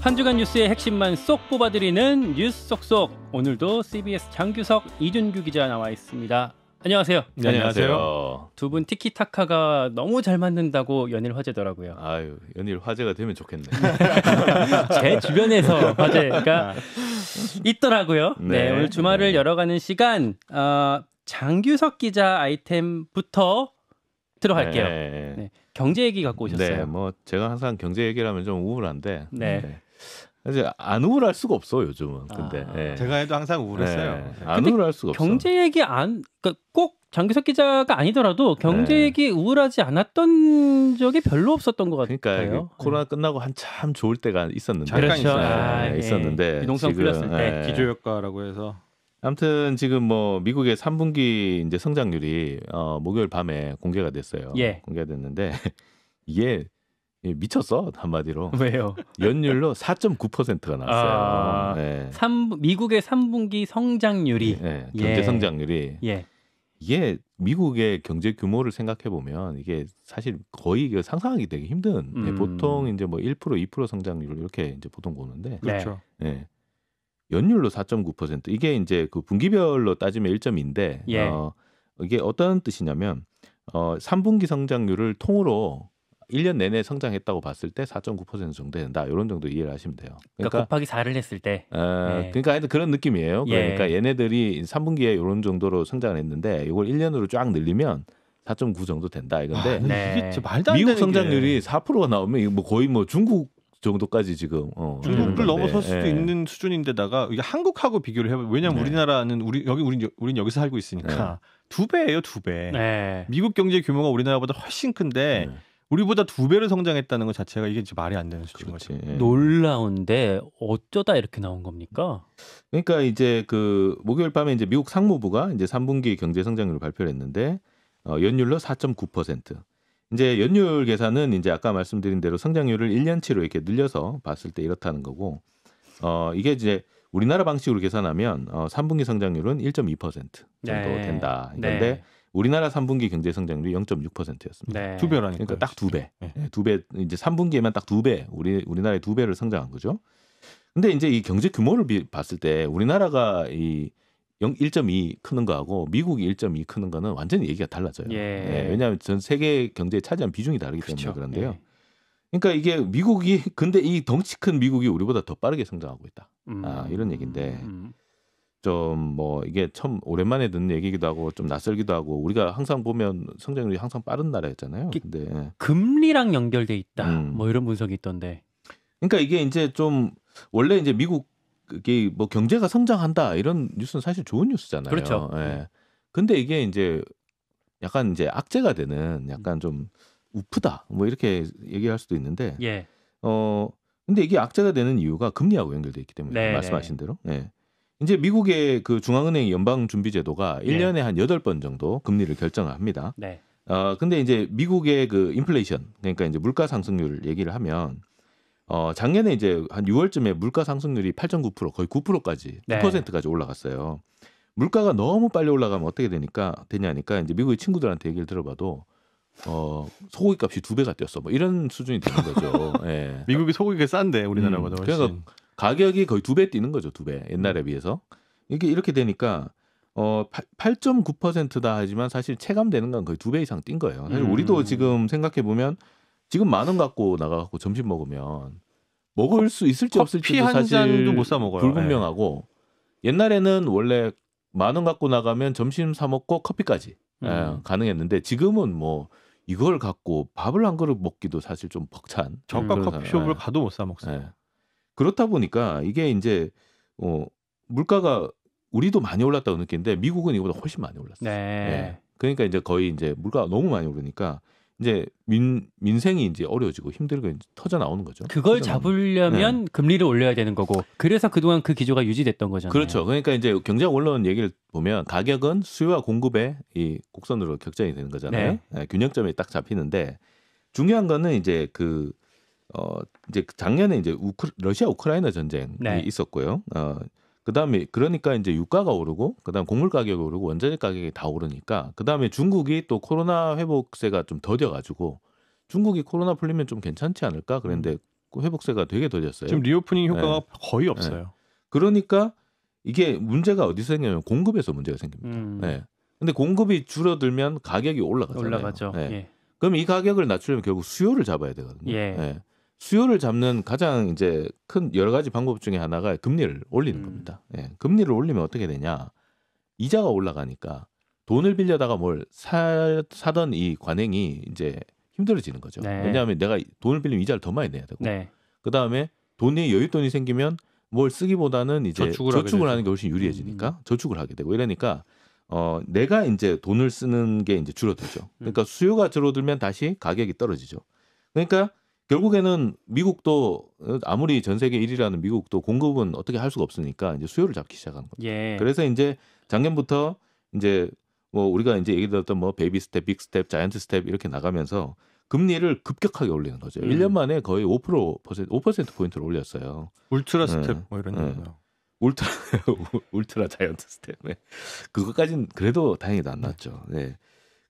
한 주간 뉴스의 핵심만 쏙 뽑아드리는 뉴스 속속. 오늘도 CBS 장규석 이준규 기자 나와 있습니다. 안녕하세요. 네, 안녕하세요. 두 분 티키타카가 너무 잘 맞는다고 연일 화제더라고요. 아유, 연일 화제가 되면 좋겠네. 제 주변에서 화제가 있더라고요. 네, 네. 오늘 주말을 네. 열어가는 시간 어, 장규석 기자 아이템부터 들어갈게요. 네. 네, 경제 얘기 갖고 오셨어요. 네, 뭐 제가 항상 경제 얘기를 하면 좀 우울한데. 네. 이제 안 우울할 수가 없어 요즘은. 근데 아, 예. 제가 해도 항상 우울했어요. 네, 안 우울할 수가 없어. 경제 얘기 안, 그러니까 꼭 장규석 기자가 아니더라도 경제 네. 얘기 우울하지 않았던 적이 별로 없었던 것 같아요. 그러니까 이게 코로나 끝나고 한참 좋을 때가 있었는데. 그렇죠. 있어요. 아, 네, 예. 있었는데 지금, 풀렸을 때 예. 기조효과라고 해서 아무튼 지금 뭐 미국의 3분기 이제 성장률이 어, 목요일 밤에 공개가 됐어요. 예. 공개가 됐는데 이게 미쳤어 한마디로 왜요? 연율로 4.9%가 나왔어요. 아. 네. 삼 미국의 3분기 성장률이 네, 예. 경제 성장률이 예. 이게 미국의 경제 규모를 생각해 보면 이게 사실 거의 이게 상상하기 되게 힘든 예, 음. 보통 이제 뭐 1% 2% 성장률 이렇게 이제 보통 보는데 그렇죠. 예. 연율로 4.9% 이게 이제 그 분기별로 따지면 1점인데 예. 어, 이게 어떤 뜻이냐면 어 3분기 성장률을 통으로 1년 내내 성장했다고 봤을 때 4.9% 정도 된다. 이런 정도 이해를 하시면 돼요. 그러니까, 그러니까 곱하기 4를 했을 때 어, 예. 그러니까 하여튼 그런 느낌이에요. 예. 그러니까 얘네들이 3분기에 이런 정도로 성장을 했는데 이걸 1년으로 쫙 늘리면 4.9 정도 된다 이건데 아, 네. 이게 진짜 말도 안 미국 성장률이 게 4%가 나오면 이거 뭐 거의 뭐 중국 정도까지 지금 어, 중국을. 넘어설 수도 예. 있는 수준인데다가 이게 한국하고 비교를 해봐. 왜냐면 네. 우리나라는 우리 여기 우리 우린 여기서 살고 있으니까 두 배예요, 두 배. 네. 미국 경제 규모가 우리나라보다 훨씬 큰데 네. 우리보다 두 배를 성장했다는 것 자체가 이게 진짜 말이 안 되는 수준 거죠. 그렇지. 예. 놀라운데 어쩌다 이렇게 나온 겁니까? 그러니까 이제 그 목요일 밤에 이제 미국 상무부가 이제 3분기 경제 성장률을 발표를 했는데 어, 연율로 4.9%. 이제 연율 계산은 이제 아까 말씀드린 대로 성장률을 1년치로 이렇게 늘려서 봤을 때 이렇다는 거고 어 이게 이제 우리나라 방식으로 계산하면 어 3분기 성장률은 1.2% 정도 네. 된다. 그런데 우리나라 3분기 경제 성장률이 0.6%였습니다. 네. 두 배라니까. 그러니까 딱 두 배. 네. 예, 두배 이제 3분기에만 딱 두 배. 우리 우리나라의 두 배를 성장한 거죠. 근데 이제 이 경제 규모를 비, 봤을 때 우리나라가 이 0, 1.2 크는 거하고 미국이 1.2 크는 거는 완전히 얘기가 달라져요. 예. 왜냐하면 전 세계 경제에 차지한 비중이 다르기 그렇죠. 때문에 그런데요. 예. 그러니까 이게 미국이 근데 이 덩치 큰 미국이 우리보다 더 빠르게 성장하고 있다. 음. 아, 이런 얘기인데. 음. 좀 뭐 이게 처음 오랜만에 듣는 얘기기도 하고 좀 낯설기도 하고 우리가 항상 보면 성장률이 항상 빠른 나라였잖아요. 그- 근데 예. 금리랑 연결돼 있다. 음. 뭐 이런 분석이 있던데. 그러니까 이게 이제 좀 원래 이제 미국 그게 뭐 경제가 성장한다 이런 뉴스는 사실 좋은 뉴스잖아요. 그렇죠. 예. 근데 이게 이제 약간 이제 악재가 되는 약간 좀 우프다 뭐 이렇게 얘기할 수도 있는데 예. 어 근데 이게 악재가 되는 이유가 금리하고 연결돼 있기 때문에 네, 말씀하신 대로. 예. 이제 미국의 그 중앙은행 연방 준비 제도가 네. 1년에 한 8번 정도 금리를 결정을 합니다. 네. 어 근데 이제 미국의 그 인플레이션 그러니까 이제 물가 상승률 얘기를 하면 어 작년에 이제 한 6월쯤에 물가 상승률이 8.9% 거의 9%까지 네. 9%까지 올라갔어요. 물가가 너무 빨리 올라가면 어떻게 되니까 되냐니까 이제 미국의 친구들한테 얘기를 들어봐도 어 소고기 값이 두 배가 뛰었어. 뭐 이런 수준이 되는 거죠. 예. 미국이 소고기가 싼데 우리나라보다 음, 훨씬. 그러니까 가격이 거의 두 배 뛰는 거죠, 두 배. 옛날에 비해서. 이게 이렇게 되니까 어 8.9%다 하지만 사실 체감되는 건 거의 두 배 이상 뛴 거예요. 사실 음. 우리도 지금 생각해 보면 지금 만 원 갖고 나가 갖고 점심 먹으면 먹을 수 있을지 한 사실 못사 먹어요. 네. 불분명하고 옛날에는 원래 만 원 갖고 나가면 점심 사 먹고 커피까지 예, 음. 가능했는데 지금은 뭐 이걸 갖고 밥을 한 그릇 먹기도 사실 좀 벅찬 저가 커피숍을. 예. 가도 못 사 먹어요. 예. 그렇다 보니까 이게 이제 어 물가가 우리도 많이 올랐다고 느끼는데 미국은 이거보다 훨씬 많이 올랐어요. 네. 예. 그러니까 이제 거의 이제 물가가 너무 많이 오르니까 이제 민 민생이 이제 어려워지고 힘들고 터져 나오는 거죠. 그걸 잡으려면 금리를 올려야 되는 거고 그래서 그동안 그 기조가 유지됐던 거잖아요. 그렇죠. 그러니까 이제 경제학 원론 얘기를 보면 가격은 수요와 공급의 이 곡선으로 격전이 되는 거잖아요. 네. 예, 균형점이 딱 잡히는데 중요한 거는 이제 그 어, 이제 작년에 이제 우크, 러시아 우크라이나 전쟁이 네. 있었고요. 어, 그다음에 그러니까 이제 유가가 오르고 그다음 곡물 가격이 오르고 원자재 가격이 다 오르니까 그다음에 중국이 또 코로나 회복세가 좀 더뎌 가지고 중국이 코로나 풀리면 좀 괜찮지 않을까 그런데 회복세가 되게 더뎠어요. 지금 reopening 효과가 네. 거의 없어요. 그러니까 이게 문제가 어디서 생기냐면 공급에서 문제가 생깁니다. 음. 네. 근데 공급이 줄어들면 가격이 올라가잖아요. 올라가죠. 네. 예. 그럼 이 가격을 낮추려면 결국 수요를 잡아야 되거든요. 예. 네. 수요를 잡는 가장 이제 큰 여러 가지 방법 중에 하나가 금리를 올리는 음. 겁니다. 예. 금리를 올리면 어떻게 되냐? 이자가 올라가니까 돈을 빌려다가 뭘 사, 사던 이 관행이 이제 힘들어지는 거죠. 네. 왜냐하면 내가 돈을 빌리면 이자를 더 많이 내야 되고, 네. 그 다음에 돈이 여윳돈이 생기면 뭘 쓰기보다는 이제 저축을 저축을, 하는. 게 훨씬 유리해지니까 저축을 하게 되고 이러니까 어 내가 이제 돈을 쓰는 게 이제 줄어들죠. 그러니까 수요가 줄어들면 다시 가격이 떨어지죠. 그러니까 결국에는 미국도 어, 아무리 전 세계 1위라는 미국도 공급은 어떻게 할 수가 없으니까 이제 수요를 잡기 시작하는 거죠. 예. 그래서 이제 작년부터 이제 뭐 우리가 이제 얘기 들었던 뭐 베이비 스텝, 빅 스텝, 자이언트 스텝 이렇게 나가면서 금리를 급격하게 올리는 거죠. 음. 1년 만에 거의 5% 퍼센트, 5% 포인트를 올렸어요. 울트라 네. 스텝 뭐 이런 네. 얘기요. 울트라 울트라 자이언트 스텝. 네. 그것까진 그래도 다행히도 안 났죠. 네.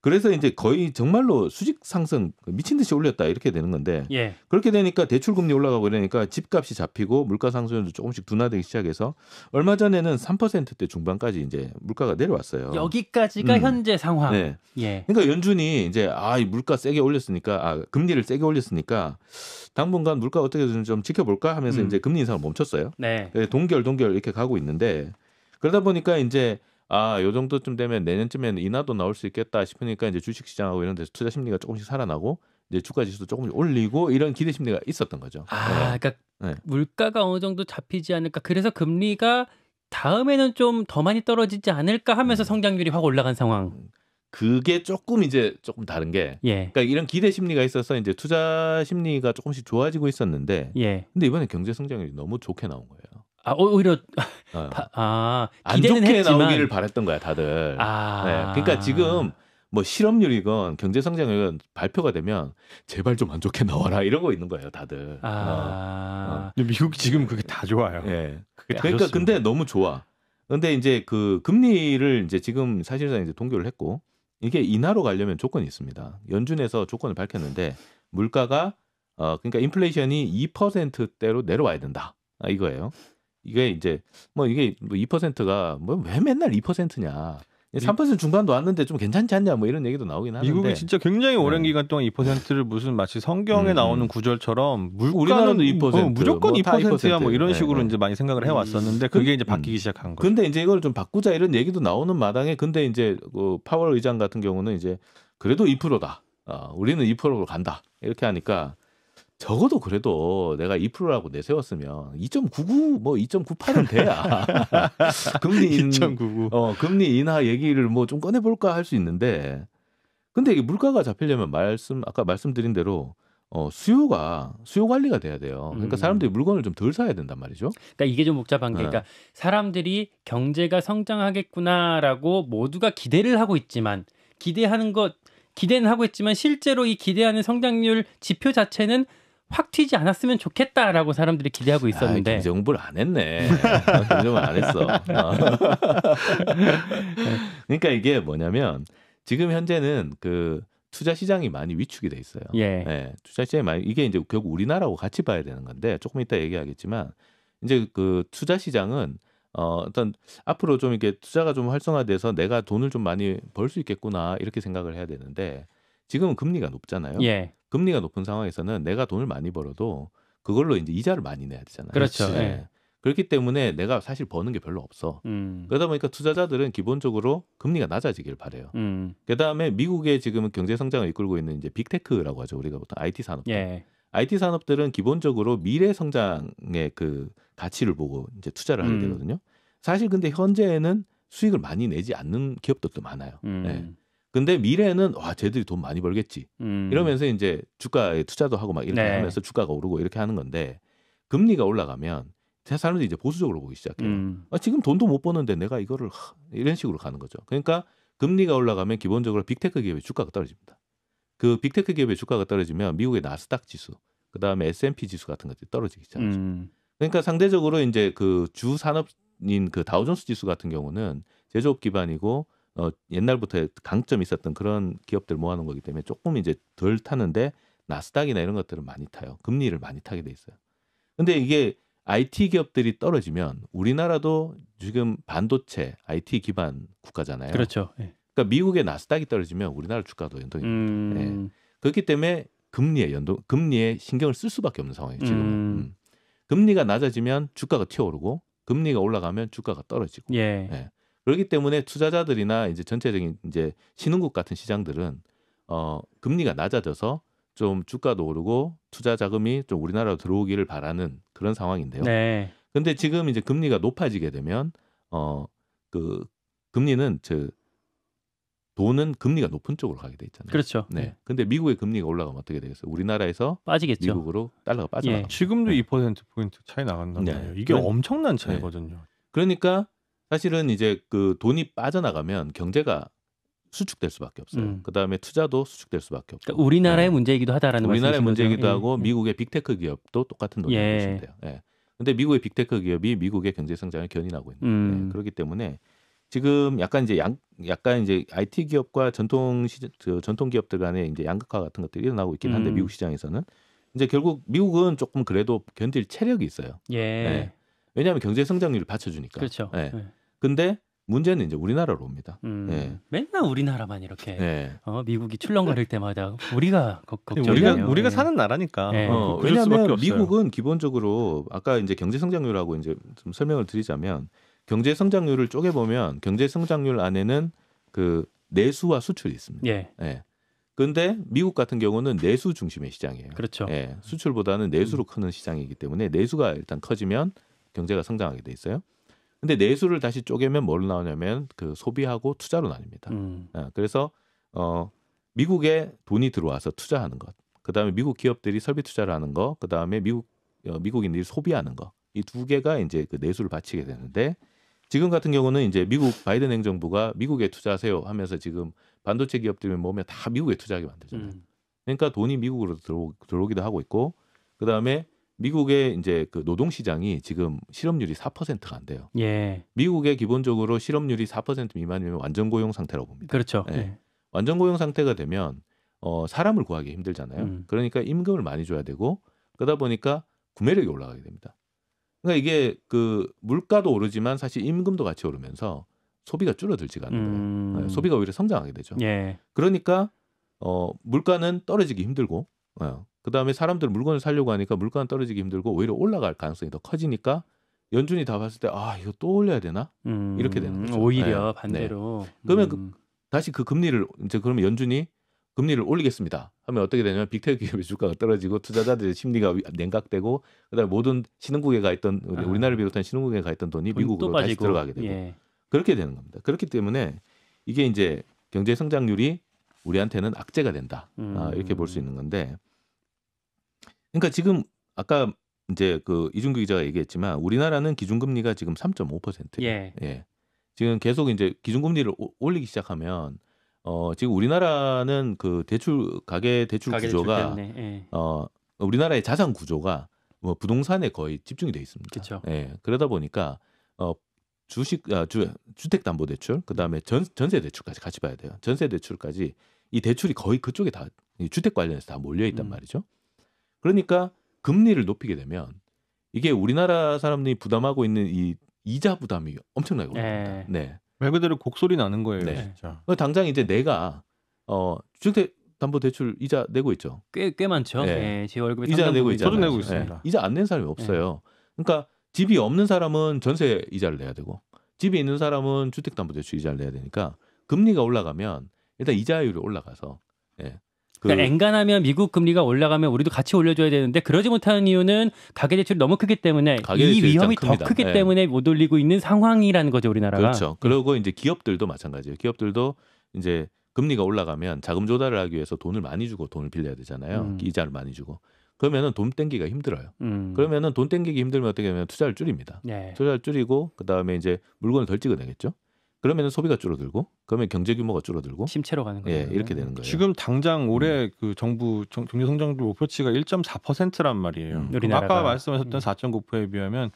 그래서 이제 거의 정말로 수직 상승 미친 듯이 올렸다 이렇게 되는 건데 예. 그렇게 되니까 대출 금리 올라가고 이러니까 집값이 잡히고 물가 상승률도 조금씩 둔화되기 시작해서 얼마 전에는 3%대 중반까지 이제 물가가 내려왔어요. 여기까지가 음. 현재 상황. 네. 예. 그러니까 연준이 이제 아, 이 물가 세게 올렸으니까 아, 금리를 세게 올렸으니까 당분간 물가 어떻게 되는지 좀 지켜볼까 하면서 음. 이제 금리 인상을 멈췄어요. 네. 네, 동결 동결 이렇게 가고 있는데 그러다 보니까 이제 아, 요 정도쯤 되면 내년쯤에는 인하도 나올 수 있겠다 싶으니까 이제 주식 시장하고 이런 데서 투자 심리가 조금씩 살아나고 이제 주가 지수도 조금씩 올리고 이런 기대 심리가 있었던 거죠. 아, 그러니까 네. 물가가 어느 정도 잡히지 않을까. 그래서 금리가 다음에는 좀 더 많이 떨어지지 않을까 하면서 음. 성장률이 확 올라간 상황. 그게 조금 이제 조금 다른 게 예. 그러니까 이런 기대 심리가 있어서 이제 투자 심리가 조금씩 좋아지고 있었는데 예. 근데 이번에 경제 성장률이 너무 좋게 나온 거예요. 아, 오히려 어. 바- 아, 안 기대는 좋게 했지만 나오기를 바랬던 거야 다들. 아. 네, 그러니까 지금 뭐 실업률이건 경제 성장률이건 발표가 되면 제발 좀 안 좋게 나와라 이러고 있는 거예요 다들. 어. 아. 근데 미국 지금 그게 다 좋아요. 예. 그게 다 그러니까 좋습니다. 근데 너무 좋아. 근데 이제 그 금리를 이제 지금 사실상 이제 동결을 했고 이게 인하로 가려면 조건이 있습니다. 연준에서 조건을 밝혔는데 물가가 어 그러니까 인플레이션이 2%대로 내려와야 된다. 아, 이거예요. 이게 이제 뭐 이게 뭐 2%가 뭐 왜 맨날 2%냐. 3% 중반도 왔는데 좀 괜찮지 않냐 뭐 이런 얘기도 나오긴 하는데 미국이 진짜 굉장히 오랜 네. 기간 동안 2%를 무슨 마치 성경에 음, 나오는 음. 구절처럼 물가는 우리나라도 2%, 어, 무조건 뭐다 2%야 뭐 이런 2%. 식으로 네, 네. 이제 많이 생각을 해 왔었는데 그- 그게 이제 음. 바뀌기 시작한 거죠. 근데 이제 이걸 좀 바꾸자 이런 얘기도 나오는 마당에 근데 이제 그 파월 의장 같은 경우는 이제 그래도 2%다. 어, 우리는 2%로 간다. 이렇게 하니까 적어도 그래도 내가 2%라고 내세웠으면 2.99 뭐 2.98은 돼야 금리 인, 2.99. 어, 금리 인하 얘기를 뭐 좀 꺼내 볼까 할 수 있는데 근데 이게 물가가 잡히려면 말씀 아까 말씀드린 대로 어, 수요가 수요 관리가 돼야 돼요. 그러니까 음. 사람들이 물건을 좀 덜 사야 된단 말이죠. 그러니까 이게 좀 복잡한 게 네. 그러니까 사람들이 경제가 성장하겠구나라고 모두가 기대를 하고 있지만 기대하는 것 기대는 하고 있지만 실제로 이 기대하는 성장률 지표 자체는 확 튀지 않았으면 좋겠다라고 사람들이 기대하고 있었는데 아, 공부를 안 했네. 경제 공부를 안 했어. 어. 그러니까 이게 뭐냐면 지금 현재는 그 투자 시장이 많이 위축이 돼 있어요. 예. 네, 투자 시장이 많이 이게 이제 결국 우리나라하고 같이 봐야 되는 건데 조금 이따 얘기하겠지만 이제 그 투자 시장은 어 어떤 앞으로 좀 이렇게 투자가 좀 활성화돼서 내가 돈을 좀 많이 벌 수 있겠구나 이렇게 생각을 해야 되는데 지금은 금리가 높잖아요. 예. 금리가 높은 상황에서는 내가 돈을 많이 벌어도 그걸로 이제 이자를 많이 내야 되잖아요. 그렇죠. 네. 예. 그렇기 때문에 내가 사실 버는 게 별로 없어. 음. 그러다 보니까 투자자들은 기본적으로 금리가 낮아지길 바래요. 음. 그다음에 미국의 지금 경제 성장을 이끌고 있는 이제 빅테크라고 하죠. 우리가 보통 IT 산업. 예. IT 산업들은 기본적으로 미래 성장의 그 가치를 보고 이제 투자를 하게 음. 되거든요. 사실 근데 현재는 수익을 많이 내지 않는 기업들도 많아요. 음. 네. 근데 미래는 와 쟤들이 돈 많이 벌겠지. 음. 이러면서 이제 주가에 투자도 하고 막 이렇게 네. 하면서 주가가 오르고 이렇게 하는 건데 금리가 올라가면 사람들이 이제 보수적으로 보기 시작해요. 음. 아, 지금 돈도 못 버는데 내가 이거를 하, 이런 식으로 가는 거죠. 그러니까 금리가 올라가면 기본적으로 빅테크 기업의 주가가 떨어집니다. 그 빅테크 기업의 주가가 떨어지면 미국의 나스닥 지수, 그 다음에 S&P 지수 같은 것들이 떨어지기 시작하죠. 음. 그러니까 상대적으로 이제 그 주 산업인 그 다우존스 지수 같은 경우는 제조업 기반이고 어, 옛날부터 강점이 있었던 그런 기업들 모아놓은 거기 때문에 조금 이제 덜 타는데 나스닥이나 이런 것들은 많이 타요. 금리를 많이 타게 돼 있어요. 근데 이게 IT 기업들이 떨어지면 우리나라도 지금 반도체 IT 기반 국가잖아요. 그렇죠. 예. 그러니까 미국의 나스닥이 떨어지면 우리나라 주가도 연동이 됩니다. 음. 그렇기 때문에 금리에 연동, 금리에 신경을 쓸 수밖에 없는 상황이에요. 지금 음. 음. 금리가 낮아지면 주가가 튀어오르고 금리가 올라가면 주가가 떨어지고. 예. 예. 그렇기 때문에 투자자들이나 이제 전체적인 이제 신흥국 같은 시장들은 어 금리가 낮아져서 좀 주가도 오르고 투자 자금이 좀 우리나라로 들어오기를 바라는 그런 상황인데요. 네. 근데 지금 이제 금리가 높아지게 되면 어 그 금리는 저 돈은 금리가 높은 쪽으로 가게 돼 있잖아요. 그렇죠. 네. 근데 미국의 금리가 올라가면 어떻게 되겠어요? 우리나라에서 빠지겠죠. 미국으로 달러가 빠져나가. 예. 지금도 네. 2% 포인트 차이 나간단 네. 말이에요. 이게 그런- 엄청난 차이거든요. 그러니까 사실은 이제 그 돈이 빠져나가면 경제가 수축될 수밖에 없어요. 음. 그 다음에 투자도 수축될 수밖에 없고. 그러니까 우리나라의 네. 문제이기도 하다라는 우리나라의 문제이기도 거죠? 하고 예. 미국의 빅테크 기업도 똑같은 논리를 예. 보시면 돼요. 예. 근데 미국의 빅테크 기업이 미국의 경제 성장을 견인하고 있는. 음. 예. 그렇기 때문에 지금 약간 이제 양 약간 이제 IT 기업과 전통 시저 전통 기업들 간의 이제 양극화 같은 것들이 일어나고 있긴 한데 음. 미국 시장에서는 이제 결국 미국은 조금 그래도 견딜 체력이 있어요. 예. 네. 왜냐하면 경제 성장률을 받쳐주니까. 그렇죠. 예. 예. 근데 문제는 이제 우리나라로 옵니다. 음. 예. 맨날 우리나라만 이렇게 예. 어, 미국이 출렁거릴 때마다 우리가 걱- 걱정이에요. 우리가 우리가 예. 사는 나라니까. 네. 어, 왜냐하면. 미국은 기본적으로 아까 이제 경제 성장률하고 이제 좀 설명을 드리자면 경제 성장률을 쪼개 보면 경제 성장률 안에는 그 내수와 수출이 있습니다. 예. 예. 근데 미국 같은 경우는 내수 중심의 시장이에요. 그렇죠. 예. 수출보다는 내수로 크는 시장이기 때문에 내수가 일단 커지면 경제가 성장하게 돼 있어요. 근데 내수를 다시 쪼개면 뭘로 나오냐면 그 소비하고 투자로 나뉩니다. 음. 아, 그래서 어 미국에 돈이 들어와서 투자하는 것, 그 다음에 미국 기업들이 설비 투자를 하는 거, 그 다음에 미국 어, 미국인들이 소비하는 거, 이 두 개가 이제 그 내수를 바치게 되는데 지금 같은 경우는 이제 미국 바이든 행정부가 미국에 투자하세요 하면서 지금 반도체 기업들이 모으면 다 미국에 투자하게 만들잖아요. 음. 그러니까 돈이 미국으로 들어, 들어오기도 하고 있고, 그 다음에 미국의 이제 그 노동 시장이 지금 실업률이 4%가 안 돼요. 예. 미국의 기본적으로 실업률이 4% 미만이면 완전 고용 상태라고 봅니다. 그렇죠. 예. 예. 완전 고용 상태가 되면 어, 사람을 구하기 힘들잖아요. 음. 그러니까 임금을 많이 줘야 되고 그러다 보니까 구매력이 올라가게 됩니다. 그러니까 이게 그 물가도 오르지만 사실 임금도 같이 오르면서 소비가 줄어들지가 않는 거예요. 음. 네, 소비가 오히려 성장하게 되죠. 예. 그러니까 어, 물가는 떨어지기 힘들고 어, 그다음에 사람들은 물건을 사려고 하니까 물가는 떨어지기 힘들고 오히려 올라갈 가능성이 더 커지니까 연준이 다 봤을 때 아 이거 또 올려야 되나? 음. 이렇게 되는 거죠. 오히려 네. 반대로. 그러면 음. 다시 그 금리를 이제 그러면 연준이 금리를 올리겠습니다. 하면 어떻게 되냐면 빅테크 기업의 주가가 떨어지고 투자자들의 심리가 위- 냉각되고 그다음에 모든 신흥국에 가 있던 우리 아. 우리나라를 비롯한 신흥국에 가 있던 돈이 미국으로 또 다시. 들어가게 되고 예. 그렇게 되는 겁니다. 그렇기 때문에 이게 이제 경제 성장률이 우리한테는 악재가 된다. 아, 이렇게 볼수 음. 있는 건데 그러니까 지금 아까 이제 그 이준규 기자가 얘기했지만 우리나라는 기준금리가 지금 3.5%예요. 예. 예. 지금 계속 이제 기준금리를 오- 올리기 시작하면 어 지금 우리나라는 그 대출 가계 대출 가계 구조가 때문에. 예. 어 우리나라의 자산 구조가 뭐 부동산에 거의 집중이 돼 있습니다. 그쵸. 예. 그러다 보니까 어 주식 아, 주 주택 담보 대출 그다음에 전 전세 대출까지 같이 봐야 돼요. 전세 대출까지 이 대출이 거의 그쪽에 다 이 주택 관련해서 다 몰려 있단 음. 말이죠. 그러니까 금리를 높이게 되면 이게 우리나라 사람들이 부담하고 있는 이 이자 부담이 엄청나게 올라갑니다. 예. 네. 말 그대로 곡소리 나는 거예요, 네. 진짜. 그 당장 이제 내가 어 주택 담보 대출 이자 내고 있죠. 꽤, 꽤 많죠. 예. 예. 제 월급에 이자 내고 있잖아요. 저도 내고. 있습니다. 예. 이자 안 낸 사람이 없어요. 그러니까 집이 없는 사람은 전세 이자를 내야 되고 집이 있는 사람은 주택 담보 대출 이자를 내야 되니까 금리가 올라가면 일단 이자율이 올라가서 예. 그 그러니까 엔간하면 미국 금리가 올라가면 우리도 같이 올려줘야 되는데 그러지 못하는 이유는 가계 대출이 너무 크기 때문에 이 위험이 더 큽니다. 크기 예. 때문에 못 올리고 있는 상황이라는 거죠 우리나라가. 그렇죠. 그리고 이제 기업들도 마찬가지예요. 기업들도 이제 금리가 올라가면 자금 조달을 하기 위해서 돈을 많이 주고 돈을 빌려야 되잖아요. 음. 이자를 많이 주고. 그러면은 돈 땡기기가 힘들어요. 음. 그러면은 돈 땡기기 힘들면 어떻게 하면 투자를 줄입니다. 예. 투자를 줄이고 그다음에 이제 물건을 덜 찍어내겠죠. 그러면은 소비가 줄어들고 그러면 경제 규모가 줄어들고 침체로 가는 거예요. 예, 이렇게 되는 거예요. 지금 당장 음. 올해 그 정부 정- 경제 성장률 목표치가 1.4%란 말이에요. 음. 아까 말씀하셨던 음. 4.9%에 비하면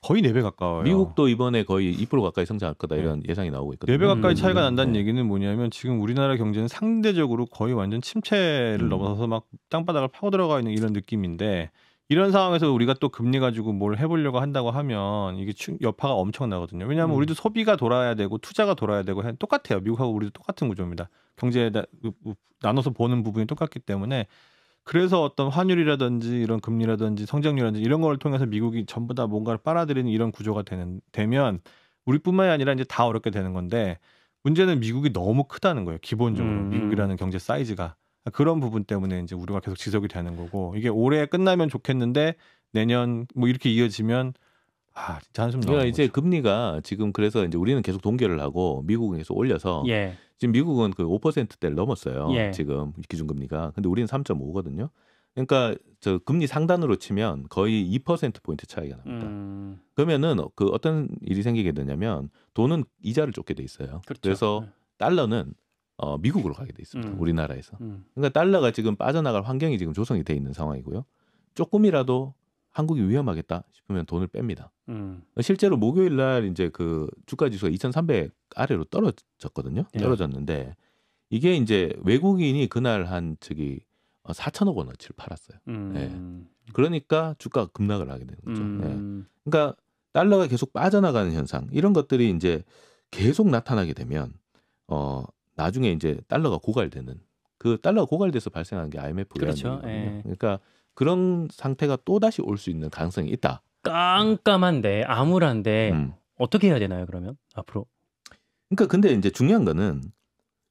거의 4배 가까워요. 미국도 이번에 거의 2% 가까이 성장할 거다 이런 예상이 나오고 있거든요. 4배 가까이 음. 차이가 난다는 네. 얘기는 뭐냐면 지금 우리나라 경제는 상대적으로 거의 완전 침체를 음. 넘어서서 막 땅바닥을 파고 들어가 있는 이런 느낌인데 이런 상황에서 우리가 또 금리 가지고 뭘 해보려고 한다고 하면 이게 충- 여파가 엄청나거든요. 왜냐하면 음. 우리도 소비가 돌아야 되고 투자가 돌아야 되고 해- 똑같아요. 미국하고 우리도 똑같은 구조입니다. 경제에다 그- 그- 나눠서 보는 부분이 똑같기 때문에 그래서 어떤 환율이라든지 이런 금리라든지 성장률이라든지 이런 걸 통해서 미국이 전부 다 뭔가를 빨아들이는 이런 구조가 되는 되면 우리뿐만이 아니라 이제 다 어렵게 되는 건데 문제는 미국이 너무 크다는 거예요. 기본적으로 음, 음. 미국이라는 경제 사이즈가 그런 부분 때문에 이제 우리가 계속 지속이 되는 거고 이게 올해 끝나면 좋겠는데 내년 뭐 이렇게 이어지면 아 진짜 한숨 그러니까 나오는 이제 거죠. 금리가 지금 그래서 이제 우리는 계속 동결을 하고 미국은 계속 올려서 예. 지금 미국은 그 5%대를 넘었어요. 예. 지금 기준금리가. 근데 우리는 3.5거든요. 그러니까 저 금리 상단으로 치면 거의 2% 포인트 차이가 납니다. 음. 그러면은 그 어떤 일이 생기게 되냐면 돈은 이자를 쫓게 돼 있어요. 그렇죠. 그래서 달러는 어, 미국으로 가게 돼 있습니다. 음. 우리나라에서. 음. 그러니까 달러가 지금 빠져나갈 환경이 지금 조성이 돼 있는 상황이고요. 조금이라도 한국이 위험하겠다 싶으면 돈을 뺍니다. 음. 실제로 목요일 날 이제 그 주가 지수가 2,300 아래로 떨어졌거든요. 예. 떨어졌는데 이게 이제 외국인이 그날 한 저기 4천억 원어치를 팔았어요. 음. 그러니까 주가가 급락을 하게 되는 거죠. 예. 음. 그러니까 달러가 계속 빠져나가는 현상 이런 것들이 이제 계속 나타나게 되면 어 나중에 이제 달러가 고갈되는 그 달러가 고갈돼서 발생하는 게 IMF라는 그렇죠. 예. 그러니까 그런 상태가 또 다시 올 수 있는 가능성이 있다. 깜깜한데 암울한데 음. 어떻게 해야 되나요 그러면 앞으로? 그러니까 근데 이제 중요한 거는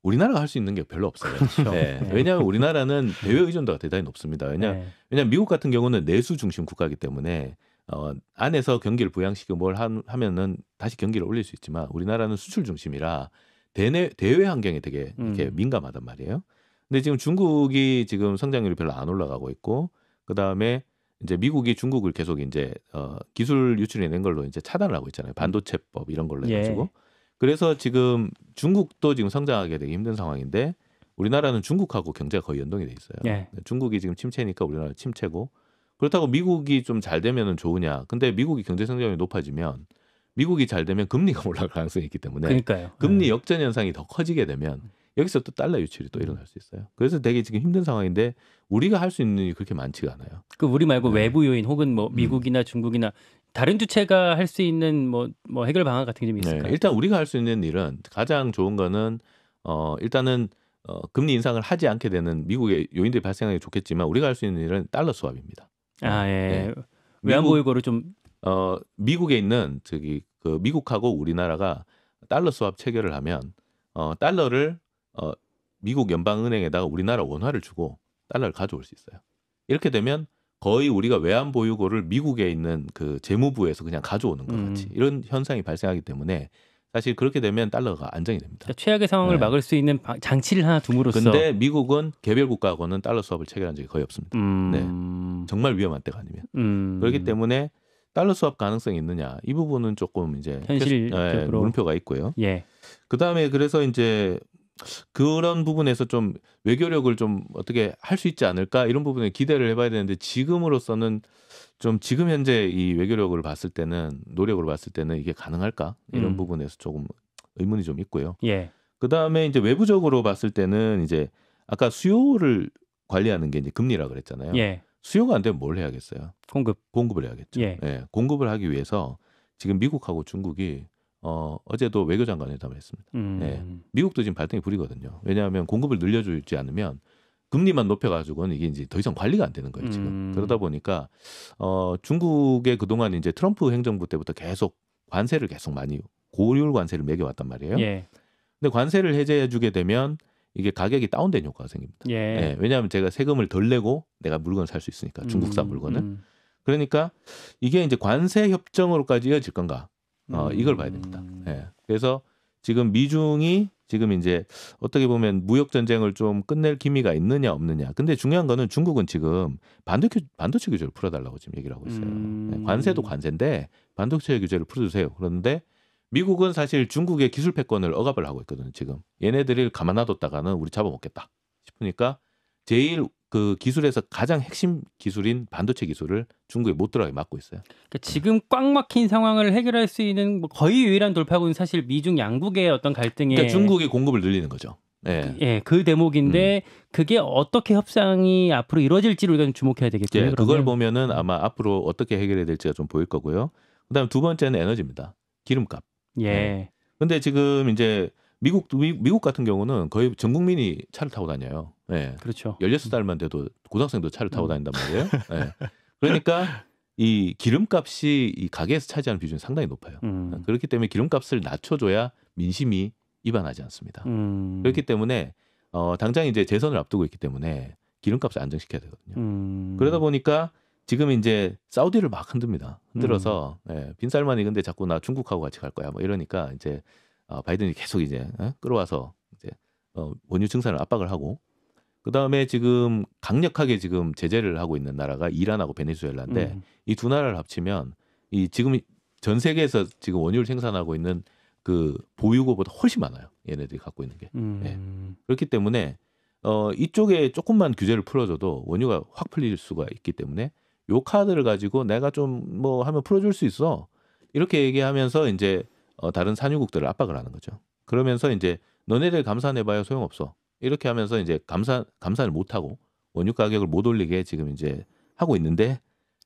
우리나라가 할 수 있는 게 별로 없어요. 네. 네. 왜냐하면 우리나라는 대외 의존도가 대단히 높습니다. 왜냐 네. 왜냐하면 미국 같은 경우는 내수 중심 국가이기 때문에 어, 안에서 경기를 부양시키고 뭘 한- 하면은 다시 경기를 올릴 수 있지만 우리나라는 수출 중심이라 대내 대외 환경에 되게 이렇게 음. 민감하단 말이에요. 근데 지금 중국이 지금 성장률이 별로 안 올라가고 있고 그 다음에 이제 미국이 중국을 계속 이제 어, 기술 유출해낸 걸로 이제 차단을 하고 있잖아요. 반도체법 이런 걸로 예. 해가지고 그래서 지금 중국도 지금 성장하기 되게 힘든 상황인데 우리나라는 중국하고 경제가 거의 연동이 돼 있어요. 예. 중국이 지금 침체니까 우리나라 침체고 그렇다고 미국이 좀 잘 되면은 좋으냐? 근데 미국이 경제 성장률이 높아지면 미국이 잘 되면 금리가 올라갈 가능성이 있기 때문에 그러니까요. 금리 네. 역전 현상이 더 커지게 되면 여기서 또 달러 유출이 또 일어날 수 있어요. 그래서 되게 지금 힘든 상황인데 우리가 할 수 있는 일이 그렇게 많지가 않아요. 그 우리 말고 네. 외부 요인 혹은 뭐 음. 미국이나 중국이나 다른 주체가 할 수 있는 뭐 뭐 해결 방안 같은 게좀 네, 있을까요? 일단 우리가 할 수 있는 일은 가장 좋은 거는 어 일단은 어 금리 인상을 하지 않게 되는 미국의 요인들이 발생하기 좋겠지만 우리가 할 수 있는 일은 달러 수합입니다. 아 예. 네. 외환 미국- 보유고를 좀 어 미국에 있는 저기 그 미국하고 우리나라가 달러 수합 체결을 하면 어 달러를 어 미국 연방은행에다가 우리나라 원화를 주고 달러를 가져올 수 있어요. 이렇게 되면 거의 우리가 외환 보유고를 미국에 있는 그 재무부에서 그냥 가져오는 것 같이 음. 이런 현상이 발생하기 때문에 사실 그렇게 되면 달러가 안정이 됩니다. 그러니까 최악의 상황을 네. 막을 수 있는 방- 장치를 하나 둠으로써 근데 미국은 개별 국가하고는 달러 수합을 체결한 적이 거의 없습니다. 음, 정말 위험한 때가 아니면. 음, 그렇기 때문에 달러 수합 가능성이 있느냐 이 부분은 조금 이제 현실적으로. 예, 물음표가 있고요. 예. 그 다음에 그래서 이제 그런 부분에서 좀 외교력을 좀 어떻게 할 수 있지 않을까 이런 부분에 기대를 해봐야 되는데 지금으로서는 좀 지금 현재 이 외교력을 봤을 때는 노력을 봤을 때는 이게 가능할까 이런 음. 부분에서 조금 의문이 좀 있고요. 예. 그 다음에 이제 외부적으로 봤을 때는 이제 아까 수요를 관리하는 게 이제 금리라 그랬잖아요. 예. 수요가 안 되면 뭘 해야겠어요? 공급. 공급을 해야겠죠. 예. 공급을 하기 위해서 지금 미국하고 중국이 어, 어제도 외교장관 회담을 했습니다. 음. 예. 미국도 지금 발등에 불이거든요. 왜냐하면 공급을 늘려주지 않으면 금리만 높여가지고는 이게 이제 더 이상 관리가 안 되는 거예요. 지금 음. 그러다 보니까 어, 중국의 그동안 이제 트럼프 행정부 때부터 계속 관세를 계속 많이 고율 관세를 매겨왔단 말이에요. 예. 근데 관세를 해제해주게 되면 이게 가격이 다운된 효과가 생깁니다. 예. 예, 왜냐하면 제가 세금을 덜 내고 내가 물건을 살 수 있으니까 중국산 음, 물건을. 음. 그러니까 이게 이제 관세 협정으로까지 이어질 건가? 어, 음. 이걸 봐야 됩니다. 예. 그래서 지금 미중이 지금 이제 어떻게 보면 무역 전쟁을 좀 끝낼 기미가 있느냐 없느냐. 근데 중요한 거는 중국은 지금 반도체 반도체 규제를 풀어달라고 지금 얘기를 하고 있어요. 음. 예, 관세도 관세인데 반도체 규제를 풀어주세요. 그런데 미국은 사실 중국의 기술 패권을 억압을 하고 있거든요. 지금 얘네들을 가만 놔뒀다가는 우리 잡아먹겠다 싶으니까 제일 그 기술에서 가장 핵심 기술인 반도체 기술을 중국에 못 들어가게 막고 있어요. 그러니까 지금 꽉 막힌 상황을 해결할 수 있는 뭐 거의 유일한 돌파구는 사실 미중 양국의 어떤 갈등에 그러니까 중국이 공급을 늘리는 거죠. 예. 예, 그 대목인데 그게 어떻게 협상이 앞으로 이루어질지를 우리가 좀 주목해야 되겠죠. 이제 그걸 보면은 아마 앞으로 어떻게 해결해야 될지가 좀 보일 거고요. 그다음 두 번째는 에너지입니다. 기름값. 예. 네. 근데 지금 이제 미국 미, 미국 같은 경우는 거의 전 국민이 차를 타고 다녀요. 예. 그렇죠. 16살만 돼도 고등학생도 차를 타고 다닌단 말이에요. 예. 그러니까 이 기름값이 이 가게에서 차지하는 비중이 상당히 높아요. 음. 그렇기 때문에 기름값을 낮춰줘야 민심이 이반하지 않습니다. 음. 그렇기 때문에 어, 당장 이제 재선을 앞두고 있기 때문에 기름값을 안정시켜야 되거든요. 음. 그러다 보니까 지금 이제 사우디를 막 흔듭니다. 흔들어서 예, 빈살만 익은데 자꾸 나 중국하고 같이 갈 거야. 뭐 이러니까 이제 어, 바이든이 계속 이제 어? 끌어와서 이제 어, 원유 증산을 압박을 하고 그 다음에 지금 강력하게 지금 제재를 하고 있는 나라가 이란하고 베네수엘라인데 음. 이두 나라를 합치면 이 지금 전 세계에서 지금 원유를 생산하고 있는 그 보유고보다 훨씬 많아요. 얘네들이 갖고 있는 게. 음. 예. 그렇기 때문에 어 이쪽에 조금만 규제를 풀어줘도 원유가 확 풀릴 수가 있기 때문에 요 카드를 가지고 내가 좀 뭐 하면 풀어줄 수 있어 이렇게 얘기하면서 이제 어 다른 산유국들을 압박을 하는 거죠. 그러면서 이제 너네들 감산해봐야 소용없어 이렇게 하면서 이제 감산 감산을 못 하고 원유 가격을 못 올리게 지금 이제 하고 있는데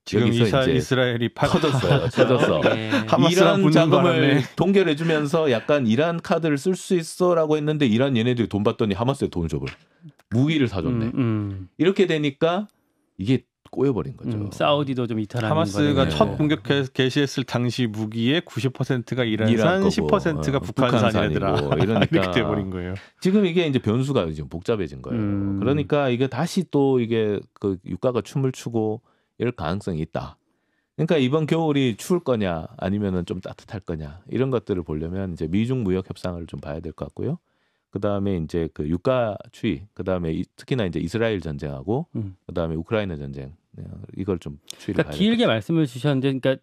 지금 이사, 이제 이스라엘이 파, 터졌어요. 터졌어. 예. 이란 자금을. 동결해주면서 약간 이란 카드를 쓸 수 있어라고 했는데 이란 얘네들이 돈 받더니 하마스에 돈을 줘버려 무기를 사줬네. 음, 음. 이렇게 되니까 이게 꼬여버린 거죠. 음, 사우디도 좀 이탈하는 하마스가 거네요. 첫 공격 개- 개시했을 당시 무기의 90%가 이란 이란산, 거고, 10%가 어, 북한산이더라. 이러니까 이렇게 돼버린 거예요. 지금 이게 이제 변수가 지금 복잡해진 거예요. 음. 그러니까 이게 다시 또 이게 그 유가가 춤을 추고 이럴 가능성이 있다. 그러니까 이번 겨울이 추울 거냐 아니면은 좀 따뜻할 거냐 이런 것들을 보려면 이제 미중 무역 협상을 좀 봐야 될 것 같고요. 그 다음에 이제 그 유가 추이, 그 다음에 특히나 이제 이스라엘 전쟁하고 음. 그 다음에 우크라이나 전쟁 어, 이걸 좀 추이를 그러니까 길게 말씀을 주셨는데, 그러니까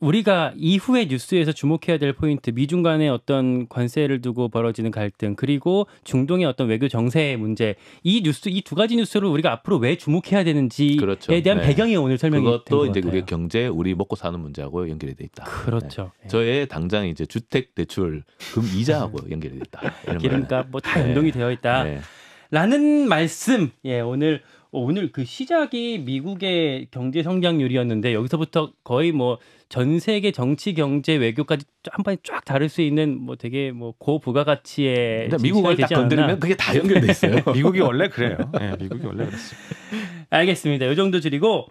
우리가 이후의 뉴스에서 주목해야 될 포인트, 미중 간의 어떤 관세를 두고 벌어지는 갈등, 그리고 중동의 어떤 외교 정세의 문제, 이 뉴스, 이 두 가지 뉴스를 우리가 앞으로 왜 주목해야 되는지에 그렇죠. 대한 네. 배경이 오늘 설명이 그것도 된것 이제 같아요. 우리 경제, 우리 먹고 사는 문제하고 연결이 돼 있다. 그렇죠. 네. 저의 당장 이제 주택 대출 금 이자하고 연결이 돼 있다. 기름값 뭐다 네. 연동이 되어 있다. 네. 라는 말씀. 예, 오늘 오늘 그 시작이 미국의 경제 성장률이었는데 여기서부터 거의 뭐 전 세계 정치, 경제, 외교까지 한 번에 쫙 다룰 수 있는 뭐 되게 뭐 고부가가치의 미국을 딱. 건드리면 그게 다 연결돼 있어요. 미국이 원래 그래요. 네, 미국이 원래 그랬어요. 알겠습니다. 이 정도 줄이고